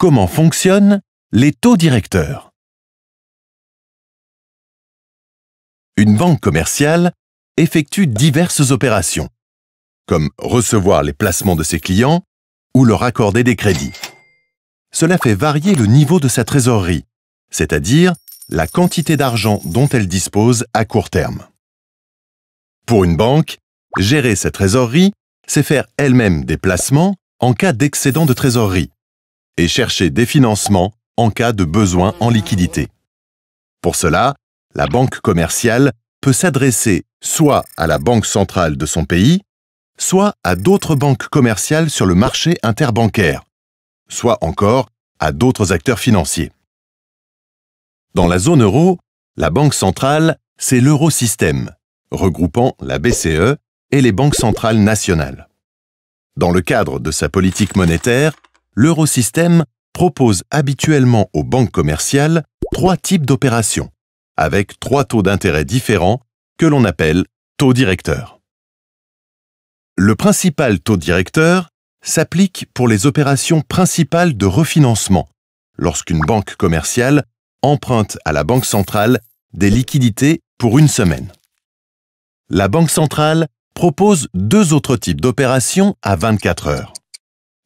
Comment fonctionnent les taux directeurs? Une banque commerciale effectue diverses opérations, comme recevoir les placements de ses clients ou leur accorder des crédits. Cela fait varier le niveau de sa trésorerie, c'est-à-dire la quantité d'argent dont elle dispose à court terme. Pour une banque, gérer sa trésorerie, c'est faire elle-même des placements en cas d'excédent de trésorerie et chercher des financements en cas de besoin en liquidité. Pour cela, la banque commerciale peut s'adresser soit à la banque centrale de son pays, soit à d'autres banques commerciales sur le marché interbancaire, soit encore à d'autres acteurs financiers. Dans la zone euro, la banque centrale, c'est l'eurosystème, regroupant la BCE et les banques centrales nationales. Dans le cadre de sa politique monétaire, l'eurosystème propose habituellement aux banques commerciales trois types d'opérations, avec trois taux d'intérêt différents que l'on appelle taux directeurs. Le principal taux directeur s'applique pour les opérations principales de refinancement, lorsqu'une banque commerciale emprunte à la Banque centrale des liquidités pour une semaine. La Banque centrale propose deux autres types d'opérations à 24 heures.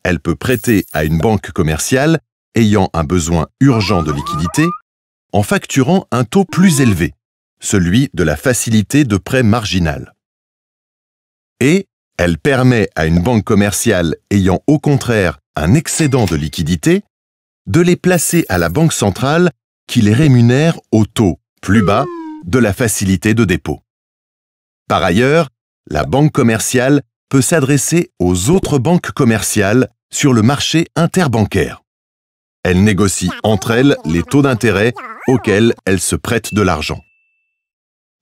Elle peut prêter à une banque commerciale ayant un besoin urgent de liquidité en facturant un taux plus élevé, celui de la facilité de prêt marginal. Et elle permet à une banque commerciale ayant au contraire un excédent de liquidité de les placer à la banque centrale qui les rémunère au taux plus bas de la facilité de dépôt. Par ailleurs, la banque commerciale s'adresser aux autres banques commerciales sur le marché interbancaire. Elle négocie entre elles les taux d'intérêt auxquels elles se prêtent de l'argent.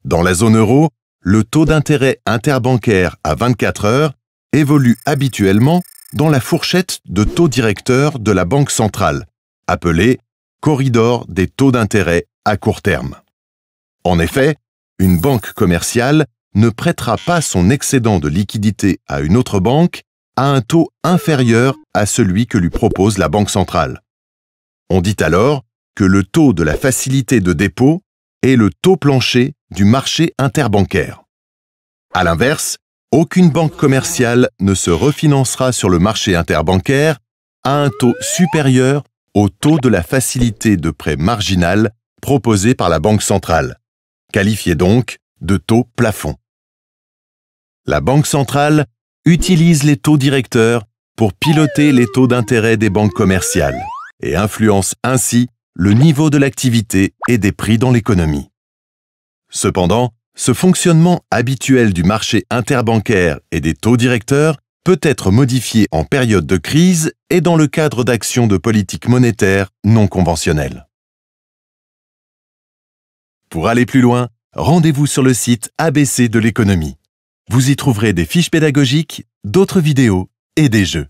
Dans la zone euro, le taux d'intérêt interbancaire à 24 heures évolue habituellement dans la fourchette de taux directeur de la Banque centrale, appelée corridor des taux d'intérêt à court terme. En effet, une banque commerciale ne prêtera pas son excédent de liquidité à une autre banque à un taux inférieur à celui que lui propose la Banque centrale. On dit alors que le taux de la facilité de dépôt est le taux plancher du marché interbancaire. À l'inverse, aucune banque commerciale ne se refinancera sur le marché interbancaire à un taux supérieur au taux de la facilité de prêt marginal proposé par la Banque centrale, qualifié donc de taux plafond. La Banque centrale utilise les taux directeurs pour piloter les taux d'intérêt des banques commerciales et influence ainsi le niveau de l'activité et des prix dans l'économie. Cependant, ce fonctionnement habituel du marché interbancaire et des taux directeurs peut être modifié en période de crise et dans le cadre d'actions de politique monétaire non conventionnelles. Pour aller plus loin, rendez-vous sur le site ABC de l'économie. Vous y trouverez des fiches pédagogiques, d'autres vidéos et des jeux.